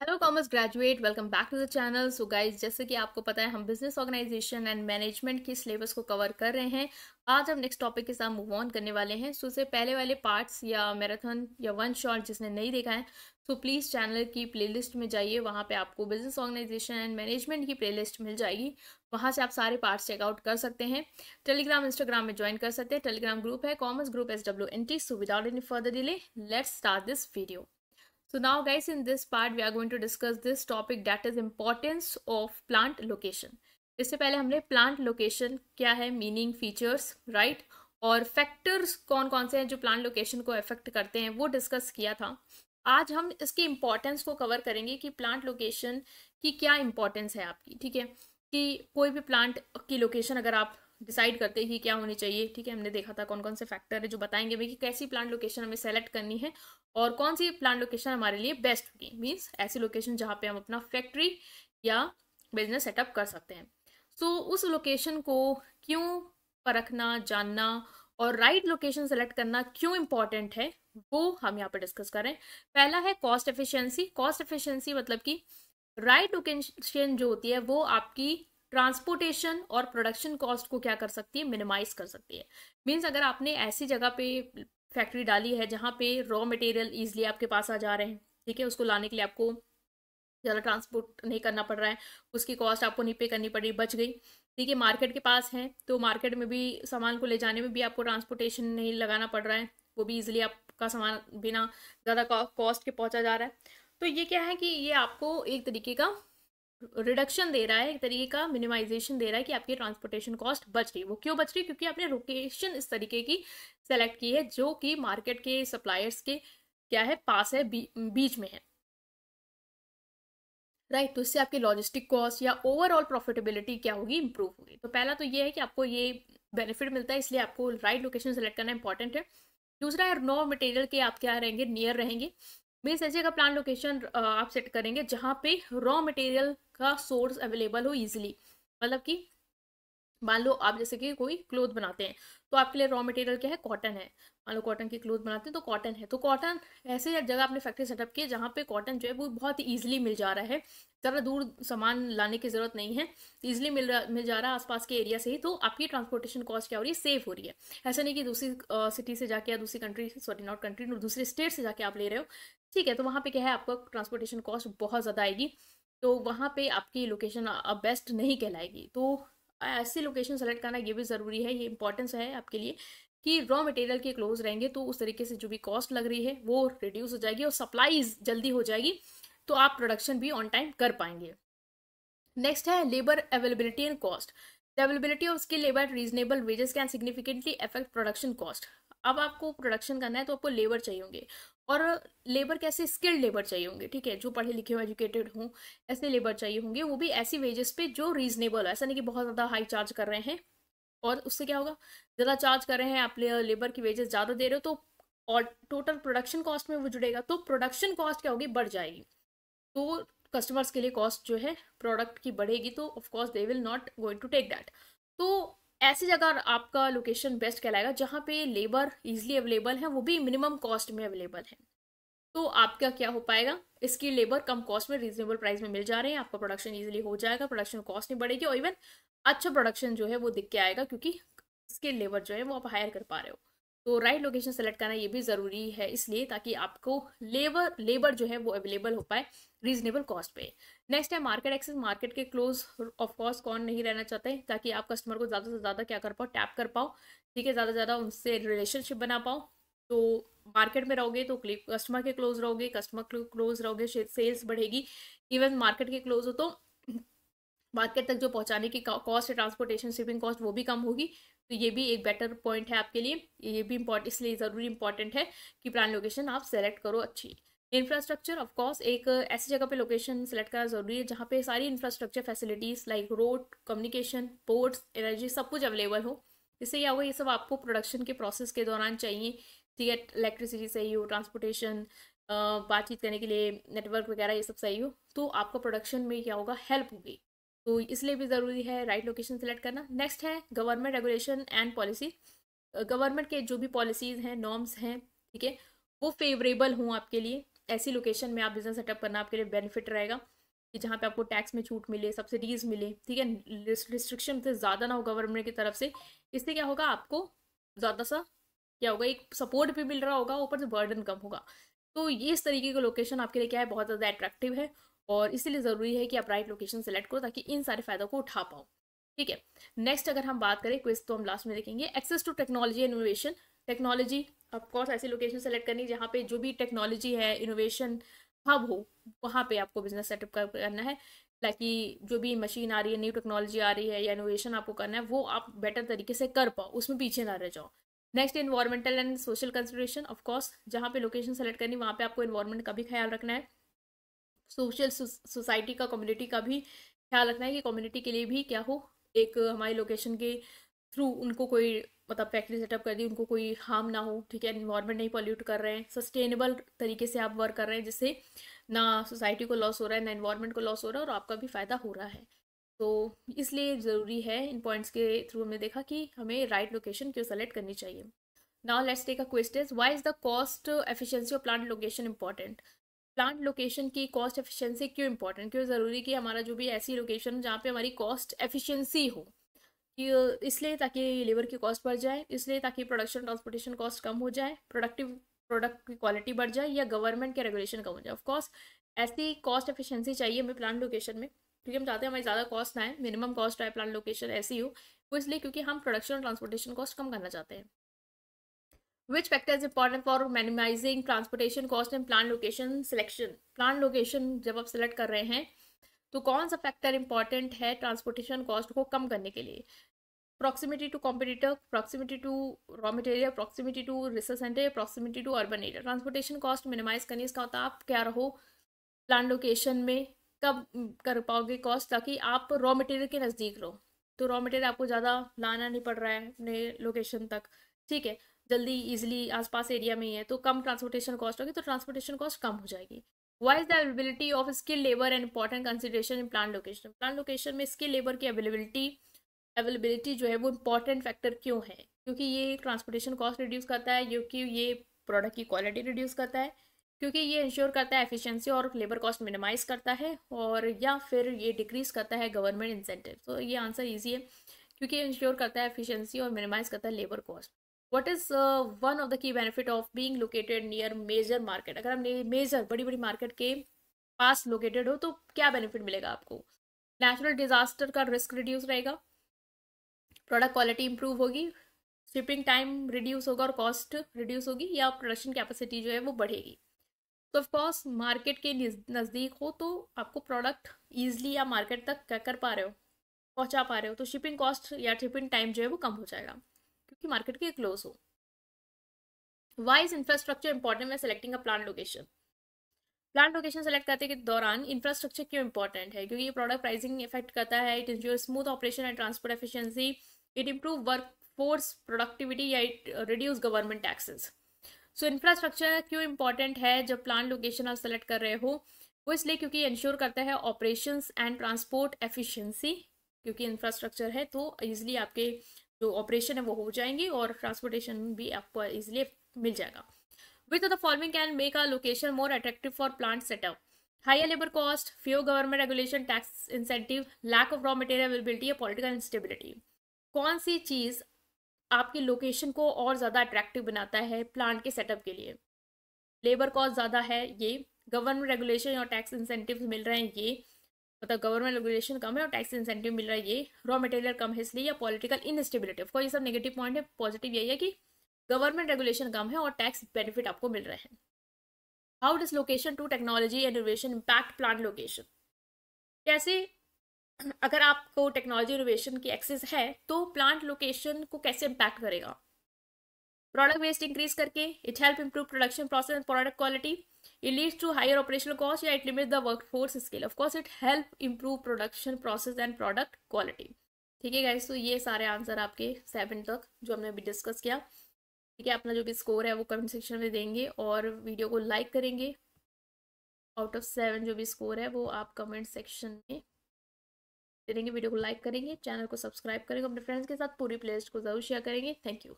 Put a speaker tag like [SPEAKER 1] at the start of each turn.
[SPEAKER 1] Hello commerce graduate welcome back to the channel so guys जैसे कि आपको पता है, हम बिज़नेस ऑर्गेनाइजेशन एंड मैनेजमेंट की सिलेबस को कवर कर रहे हैं। आज हम नेक्स्ट टॉपिक के साथ मूव ऑन करने वाले हैं। सो उससे पहले वाले पार्ट्स या मैराथन या वन शॉट जिसने नहीं देखा है सो प्लीज़ चैनल की प्लेलिस्ट में जाइए। वहाँ पे आपको बिज़नेस ऑर्गेनाइजेशन एंड मैनेजमेंट की प्लेलिस्ट मिल जाएगी। वहाँ से आप सारे पार्ट्स चेकआउट कर सकते हैं। टेलीग्राम इंस्टाग्राम में ज्वाइन कर सकते हैं। टेलीग्राम ग्रुप है commerce group S W N T so without any further delay let's start this video So now, guys, in this part, we are going to discuss this topic that is importance of plant location. इससे पहले हमने plant location क्या है meaning features right और factors कौन कौन से हैं जो प्लांट लोकेशन को अफेक्ट करते हैं, वो डिस्कस किया था। आज हम इसकी इम्पोर्टेंस को कवर करेंगे कि प्लांट लोकेशन की क्या इम्पोर्टेंस है आपकी, ठीक है? कि कोई भी प्लांट की लोकेशन अगर आप डिसाइड करते ही क्या होनी चाहिए। ठीक है हमने देखा था कौन कौन से फैक्टर है जो बताएँगे भाई कि कैसी प्लांट लोकेशन हमें सेलेक्ट करनी है और कौन सी प्लांट लोकेशन हमारे लिए बेस्ट होगी। मीन्स ऐसी लोकेशन जहाँ पे हम अपना फैक्ट्री या बिज़नेस सेटअप कर सकते हैं। सो so, उस लोकेशन को क्यों परखना जानना और राइट लोकेशन सेलेक्ट करना क्यों इंपॉर्टेंट है वो हम यहाँ पर डिस्कस करें पहला है कॉस्ट एफिशिएंसी कॉस्ट एफिशिएंसी मतलब कि राइट लोकेशन जो होती है वो आपकी ट्रांसपोर्टेशन और प्रोडक्शन कॉस्ट को क्या कर सकती है? मिनिमाइज कर सकती है। मीन्स अगर आपने ऐसी जगह पे फैक्ट्री डाली है जहाँ पे रॉ मटेरियल ईजिली आपके पास आ जा रहे हैं, ठीक है? उसको लाने के लिए आपको ज़्यादा ट्रांसपोर्ट नहीं करना पड़ रहा है, उसकी कॉस्ट आपको नहीं पे करनी पड़ी बच गई। ठीक है मार्केट के पास है तो मार्केट में भी, सामान को ले जाने में भी आपको ट्रांसपोर्टेशन नहीं लगाना पड़ रहा है, वो भी ईजिली आपका सामान बिना ज़्यादा कॉस्ट के पहुँचा जा रहा है। तो ये क्या है कि ये आपको एक तरीके का रिडक्शन दे रहा है एक तरीके का मिनिमाइजेशन दे रहा है कि आपकी ट्रांसपोर्टेशन कॉस्ट बच रही है। वो क्यों बच रही है? क्योंकि आपने लोकेशन इस तरीके की सेलेक्ट की है जो कि मार्केट के सप्लायर्स के क्या है पास है बी, बीच में है। राइट right, तो इससे आपकी लॉजिस्टिक कॉस्ट या ओवरऑल प्रॉफिटेबिलिटी क्या होगी इंप्रूव होगी। तो पहला तो ये है कि आपको ये बेनिफिट मिलता है इसलिए आपको राइट लोकेशन सेलेक्ट करना इंपॉर्टेंट है। दूसरा है रॉ मटेरियल के आप क्या रहेंगे नियर रहेंगे। मीन्स ऐसे का प्लान लोकेशन आप सेट करेंगे जहाँ पे रॉ मटेरियल का सोर्स अवेलेबल हो इजीली मतलब कि मान लो आप जैसे कि कोई क्लोथ बनाते हैं तो आपके लिए रॉ मटेरियल क्या है? कॉटन है। मान लो कॉटन की क्लोथ बनाते हैं तो कॉटन है। तो कॉटन ऐसे जगह आपने फैक्ट्री सेटअप की जहाँ पे कॉटन जो है वो बहुत ईजिली मिल जा रहा है। ज़्यादा दूर सामान लाने की ज़रूरत नहीं है। ईजिली मिल रहा, मिल जा रहा है आसपास के एरिया से ही तो आपकी ट्रांसपोर्टेशन कॉस्ट क्या हो रही है? सेव हो रही है। ऐसा नहीं कि दूसरी सिटी से जाके या दूसरी कंट्री सॉरी नॉट कंट्री दूसरे स्टेट से जाके आप ले रहे हो। ठीक है तो वहाँ पे क्या है, आपका ट्रांसपोर्टेशन कॉस्ट बहुत ज़्यादा आएगी तो वहाँ पे आपकी लोकेशन बेस्ट नहीं कहलाएगी। तो ऐसी लोकेशन सेलेक्ट करना ये भी ज़रूरी है, ये इंपॉर्टेंस है आपके लिए कि रॉ मटेरियल के क्लोज रहेंगे तो उस तरीके से जो भी कॉस्ट लग रही है, वो रिड्यूस हो जाएगी और सप्लाई जल्दी हो जाएगी तो आप प्रोडक्शन भी ऑन टाइम कर पाएँगे। नेक्स्ट है labour availability and cost availability of skill labour reasonable wages can significantly affect production cost अब आपको प्रोडक्शन करना है तो आपको लेबर चाहिए होंगे। और लेबर कैसे स्किल्ड लेबर चाहिए होंगे, ठीक है? जो पढ़े लिखे हो एजुकेटेड हों, ऐसे लेबर चाहिए होंगे, वो भी ऐसी वेजेस पे जो रीजनेबल है। ऐसा नहीं कि बहुत ज़्यादा हाई चार्ज कर रहे हैं और उससे क्या होगा? ज़्यादा चार्ज कर रहे हैं, आप लेबर की वेजेस ज़्यादा दे रहे हो तो और टोटल प्रोडक्शन कॉस्ट में वो जुड़ेगा तो प्रोडक्शन कॉस्ट क्या होगी? बढ़ जाएगी। तो कस्टमर्स के लिए कॉस्ट जो है प्रोडक्ट की बढ़ेगी तो of course they will not going to take that तो ऐसी जगह आपका लोकेशन बेस्ट कहलाएगा, जहाँ पे लेबर इजीली अवेलेबल है, वो भी मिनिमम कॉस्ट में अवेलेबल है। तो आपका क्या हो पाएगा? इसकी लेबर कम कॉस्ट में रीजनेबल प्राइस में मिल जा रहे हैं, आपका प्रोडक्शन इजीली हो जाएगा प्रोडक्शन कॉस्ट नहीं बढ़ेगी और इवन अच्छा प्रोडक्शन जो है वो दिख के आएगा, क्योंकि इसके लेबर जो है वो आप हायर कर पा रहे हो। तो राइट लोकेशन सेलेक्ट करना ये भी ज़रूरी है इसलिए ताकि आपको लेबर लेबर जो है वो अवेलेबल हो पाए रीजनेबल कॉस्ट पे। नेक्स्ट है मार्केट एक्सेस मार्केट के क्लोज ऑफ़ कॉस्ट कौन नहीं रहना चाहते ताकि आप कस्टमर को ज़्यादा से ज़्यादा क्या कर पाओ टैप कर पाओ, ठीक है? ज़्यादा से ज़्यादा उनसे रिलेशनशिप बना पाओ। तो मार्केट में रहोगे तो कस्टमर के क्लोज रहोगे कस्टमर क्लोज रहोगे सेल्स बढ़ेगी। इवन मार्केट के क्लोज हो तो मार्केट तक जो पहुँचाने की कॉस्ट है ट्रांसपोर्टेशन शिपिंग कॉस्ट वो भी कम होगी। तो ये भी एक बेटर पॉइंट है आपके लिए। ये भी इम्पॉर्ट इसलिए ज़रूरी इंपॉर्टेंट है कि प्लान लोकेशन आप सेलेक्ट करो अच्छी। इंफ्रास्ट्रक्चर ऑफ़ कोर्स एक ऐसी जगह पे लोकेशन सेलेक्ट करना ज़रूरी है जहाँ पे सारी infrastructure facilities like road communication ports energy सब कुछ अवेलेबल हो। इससे क्या होगा, ये सब आपको प्रोडक्शन के प्रोसेस के दौरान चाहिए। ठीक है इलेक्ट्रिसिटी सही हो ट्रांसपोर्टेशन बातचीत करने के लिए नेटवर्क वगैरह ये सब सही हो। तो आपका प्रोडक्शन में क्या होगा हेल्प होगी। तो इसलिए भी ज़रूरी है राइट लोकेशन सेलेक्ट करना। नेक्स्ट है government regulation and policy government के जो भी पॉलिसीज़ हैं नॉर्म्स हैं, ठीक है, वो फेवरेबल हों आपके लिए। ऐसी लोकेशन में आप बिज़नेस सेटअप करना आपके लिए बेनिफिट रहेगा कि जहाँ पे आपको टैक्स में छूट मिले सब्सिडीज मिले, ठीक है रिस्ट्रिक्शन से ज़्यादा ना हो गवर्नमेंट की तरफ़ से। इससे क्या होगा, आपको ज़्यादा सा क्या होगा, एक सपोर्ट भी मिल रहा होगा, ऊपर से बर्डन कम होगा। तो ये इस तरीके का लोकेशन आपके लिए क्या है, बहुत ज़्यादा अट्रैक्टिव है। और इसीलिए ज़रूरी है कि आप राइट लोकेशन सेलेक्ट करो ताकि इन सारे फायदों को उठा पाओ। ठीक है? नेक्स्ट अगर हम बात करें क्विज तो हम लास्ट में देखेंगे। Access to technology and innovation technology of course ऐसी लोकेशन सेलेक्ट करनी जहाँ पे जो भी टेक्नोलॉजी है इनोवेशन हब हो, वहाँ पे आपको बिज़नेस सेटअप करना है। ताकि जो भी मशीन आ रही है न्यू टेक्नोलॉजी आ रही है या इनोवेशन आपको करना है, वो आप बेटर तरीके से कर पाओ, उसमें पीछे ना रह जाओ। Next environmental and social consideration of course जहाँ पे लोकेशन सेलेक्ट करनी, वहाँ पे आपको इन्वायरमेंट का भी ख्याल रखना है। सोशल सोसाइटी का, कम्युनिटी का भी ख्याल रखना है कि कम्युनिटी के लिए भी क्या हो, एक हमारी लोकेशन के थ्रू उनको कोई मतलब फैक्ट्री सेटअप कर दी, उनको कोई हार्म ना हो, ठीक है इन्वायरमेंट नहीं पॉल्यूट कर रहे हैं सस्टेनेबल तरीके से आप वर्क कर रहे हैं, जिससे ना सोसाइटी को लॉस हो रहा है, ना इन्वायरमेंट को लॉस हो रहा है और आपका भी फ़ायदा हो रहा है। तो इसलिए ज़रूरी है इन पॉइंट्स के थ्रू हमने देखा कि हमें राइट लोकेशन क्यों सेलेक्ट करनी चाहिए। Now let's take a question why is the cost efficiency of plant location important plant location की कॉस्ट एफिशिएंसी क्यों इंपॉर्टेंट क्यों ज़रूरी कि हमारा जो भी ऐसी लोकेशन जहाँ पे हमारी कॉस्ट एफिशिएंसी हो? कि इसलिए ताकि लेबर की कॉस्ट बढ़ जाए, इसलिए ताकि प्रोडक्शन ट्रांसपोर्टेशन कॉस्ट कम हो जाए प्रोडक्टिव प्रोडक्ट की क्वालिटी बढ़ जाए या गवर्नमेंट के रेगुलेशन कम हो जाए। ऑफकोर्स ऐसी कॉस्ट एफिशिएंसी चाहिए हमें प्लांट लोकेशन में, क्योंकि हम चाहते हैं हमारी ज़्यादा कॉस्ट ना आए मिनिमम कॉस्ट आए प्लांट लोकेशन ऐसी हो, वो इसलिए क्योंकि हम प्रोडक्शन और ट्रांसपोर्टेशन कॉस्ट कम करना चाहते हैं। Which factor is important for minimizing transportation cost and plan location selection plan location जब आप सेलेक्ट कर रहे हैं तो कौन सा फैक्टर इंपॉर्टेंट है ट्रांसपोर्टेशन कॉस्ट को कम करने के लिए? Proximity to competitor, proximity to raw material, proximity to research center, proximity to urban area. Transportation cost minimize करनी इसका होता है? आप क्या रहो? प्लान लोकेशन में कब कर पाओगे कॉस्ट ताकि आप रॉ मटेरियल के नज़दीक रहो? तो रॉ मटेरियल आपको ज़्यादा लाना नहीं पड़ रहा है अपने लोकेशन तक। ठीक है? जल्दी इजिली आसपास एरिया में ही है तो कम ट्रांसपोर्टेशन कॉस्ट होगी तो ट्रांसपोर्टेशन कॉस्ट कम हो जाएगी। Why is the availability of skill labour and important consideration in plan location plan location में स्किल लेबर की अवेलेबिलिटी अवेलेबिलिटी जो है वो इंपॉर्टेंट फैक्टर क्यों है? क्योंकि ये ट्रांसपोर्टेशन कॉस्ट रिड्यूस करता है, क्योंकि ये प्रोडक्ट की क्वालिटी रिड्यूस करता है, क्योंकि ये इंश्योर करता है एफिशिएंसी और लेबर कॉस्ट मिनिमाइज करता है, और या फिर ये डिक्रीज करता है गवर्नमेंट इंसेंटिव तो ये आंसर ईजी है, क्योंकि इंश्योर करता है एफिशिएंसी और मिनिमाइज करता है labour cost what is one of the key benefit of being located near major market अगर हम मेजर बड़ी बड़ी मार्केट के पास लोकेटेड हो तो क्या बेनिफिट मिलेगा आपको? नेचुरल डिजास्टर का रिस्क रिड्यूस रहेगा। प्रोडक्ट क्वालिटी इंप्रूव होगी। शिपिंग टाइम रिड्यूस होगा और कॉस्ट रिड्यूस होगी या प्रोडक्शन कैपेसिटी जो है वो बढ़ेगी। तो ऑफकोर्स मार्केट के नज़दीक हो तो आपको प्रोडक्ट ईजिली या मार्केट तक क्या कर पा रहे हो, पहुँचा पा रहे हो। तो शिपिंग कॉस्ट या शिपिंग टाइम जो है वो कम हो जाएगा। क्योंकि मार्केट के क्लोज हो। वाई इज़ इंफ्रास्ट्रक्चर इंपॉर्टेंट में selecting a plan location plan location select करने के दौरान इंफ्रास्ट्रक्चर क्यों इंपॉर्टेंट है? क्योंकि ये प्रोडक्ट प्राइसिंग इफ़ेक्ट करता है it ensure smooth operation and transport efficiency it improve workforce productivity, या it reduce government taxes. So infrastructure क्यों इंपॉर्टेंट है जब प्लान लोकेशन आप सेलेक्ट कर रहे हो? वो इसलिए क्योंकि इंश्योर करता है ऑपरेशंस एंड ट्रांसपोर्ट एफिशिएंसी क्योंकि इंफ्रास्ट्रक्चर है तो ईजिली आपके जो ऑपरेशन है वो हो जाएँगे और ट्रांसपोर्टेशन भी आपको ईजिली मिल जाएगा। With the following can make a location more attractive for plant setup higher labour cost few government regulation tax incentive lack of raw material availability या पॉलिटिकल इंस्टेबिलिटी कौन सी चीज़ आपकी लोकेशन को और ज़्यादा अट्रैक्टिव बनाता है प्लांट के सेटअप के लिए? लेबर कॉस्ट ज़्यादा है, ये गवर्नमेंट रेगुलेशन और टैक्स इंसेंटिव मिल रहे हैं, ये मतलब गवर्नमेंट रेगुलेशन कम है और टैक्स इंसेंटिव मिल रहा है, ये रॉ मटेरियल कम है, इसलिए या पॉलिटिकल इनस्टेबिलिटी ऑफ़ ये सब नेगेटिव पॉइंट है पॉजिटिव यही है कि गवर्नमेंट रेगुलेशन कम है और टैक्स बेनिफिट आपको मिल रहे हैं. How this location to technology and innovation impact plant location कैसे अगर आपको टेक्नोलॉजी इनोवेशन की एक्सेस है तो प्लांट लोकेशन को कैसे इम्पैक्ट करेगा? प्रोडक्ट वेस्ट इंक्रीज करके it help improve production process and product quality it leads to higher operational cost या it limit the work force skill of course it help improve production process and product quality ठीक है guys तो ये सारे answer आपके seven तक, जो हमने अभी डिस्कस किया। ठीक है, अपना जो भी स्कोर है, वो कमेंट सेक्शन में देंगे और वीडियो को लाइक करेंगे। आउट ऑफ़ सेवन जो भी स्कोर है, वो आप कमेंट सेक्शन में देंगे वीडियो को लाइक करेंगे चैनल को सब्सक्राइब करेंगे, अपने फ्रेंड्स के साथ पूरी प्लेलिस्ट को ज़रूर शेयर करेंगे। Thank you